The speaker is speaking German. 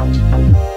Musik